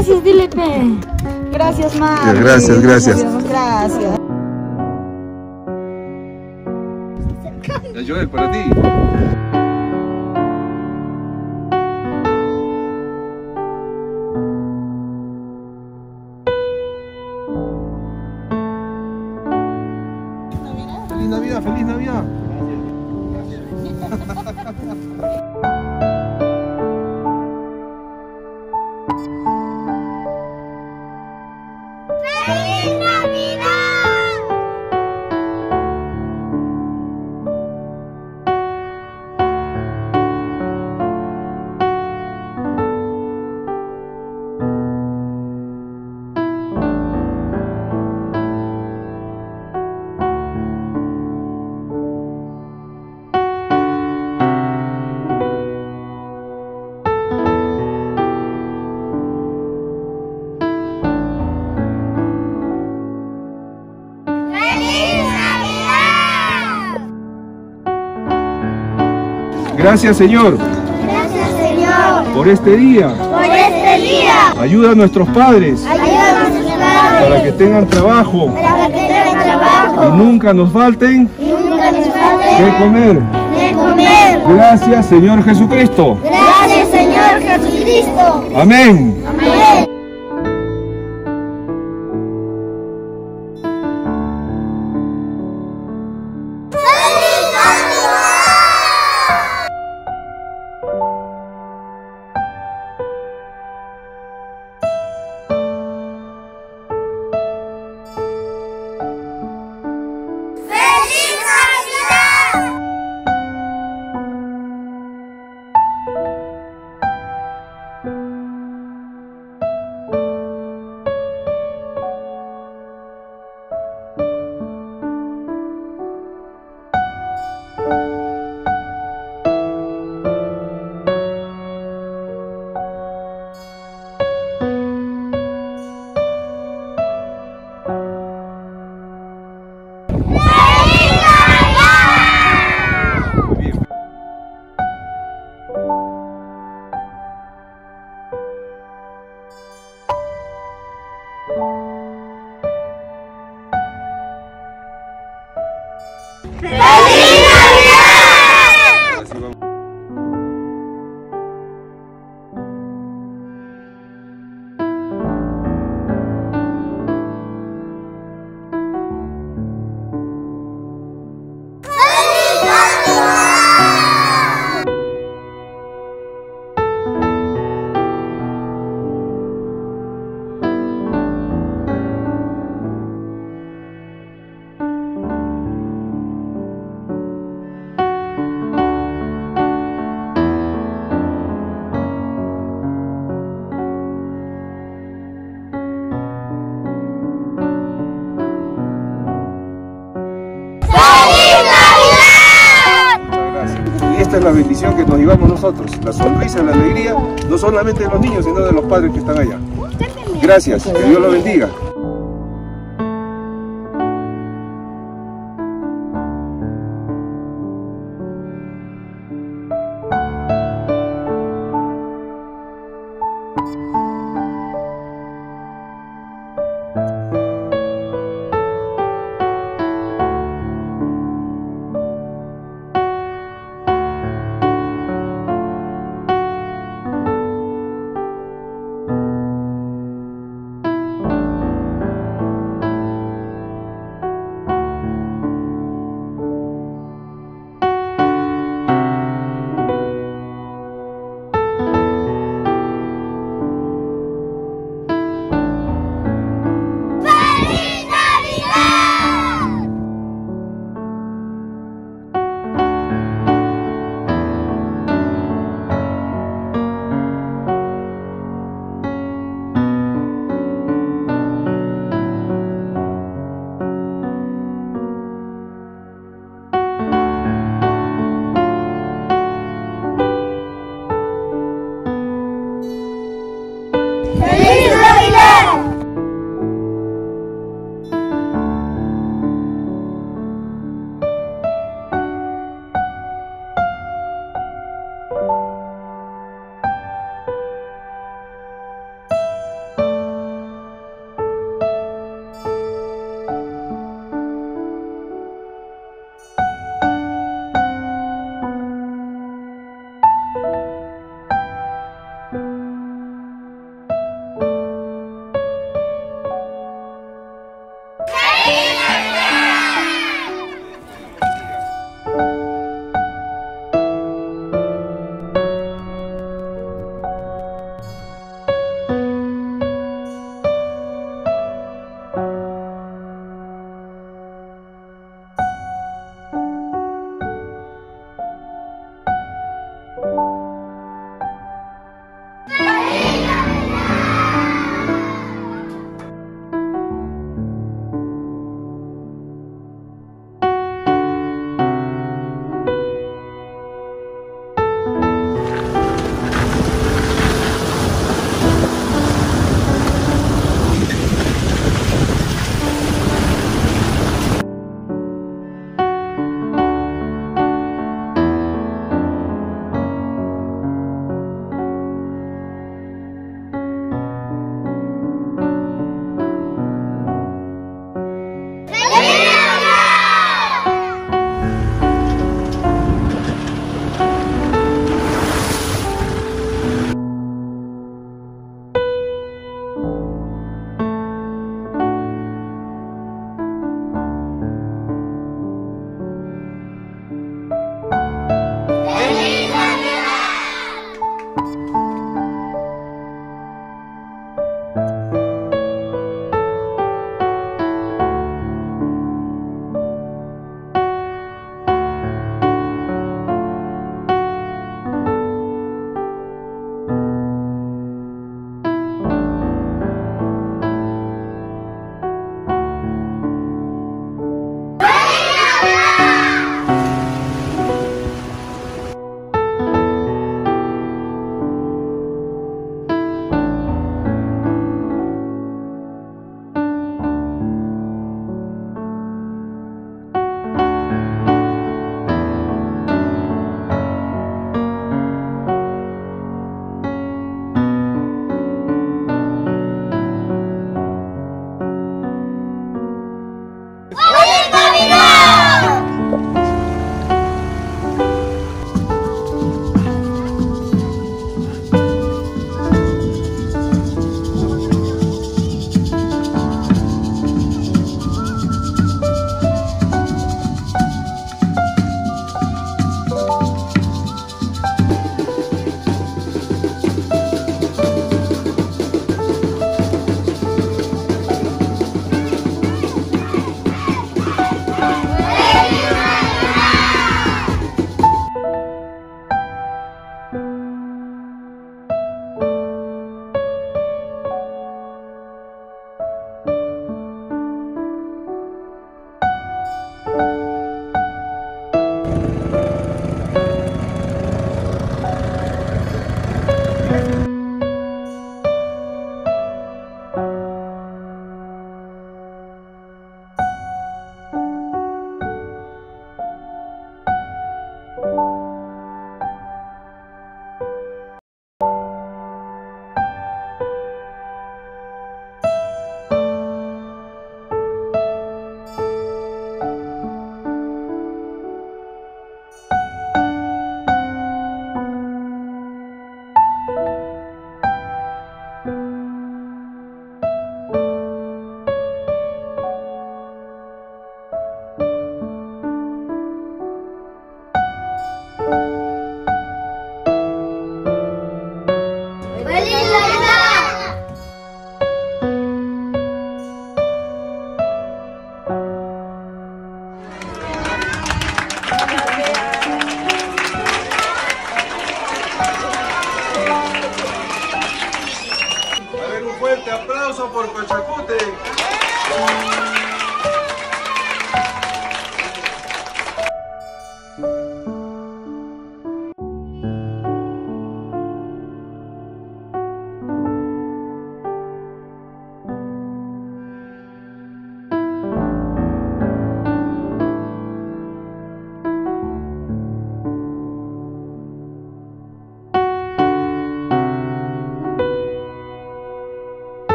Gracias, dile, pe. Gracias, mami. Gracias, gracias. Gracias. Joel, para ti. Gracias, Señor, Gracias, Señor, por este día. por este día. Ayuda a nuestros padres Ayúdanos a nuestros para padres que tengan trabajo para que tengan trabajo y nunca nos falten y nunca nos de falte comer. de comer. Gracias, Señor Jesucristo. Gracias, Señor Jesucristo. Amén. Amén. Esta es la bendición que nos llevamos nosotros, la sonrisa, la alegría, no solamente de los niños, sino de los padres que están allá. Gracias, que Dios los bendiga.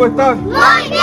¿Cómo están?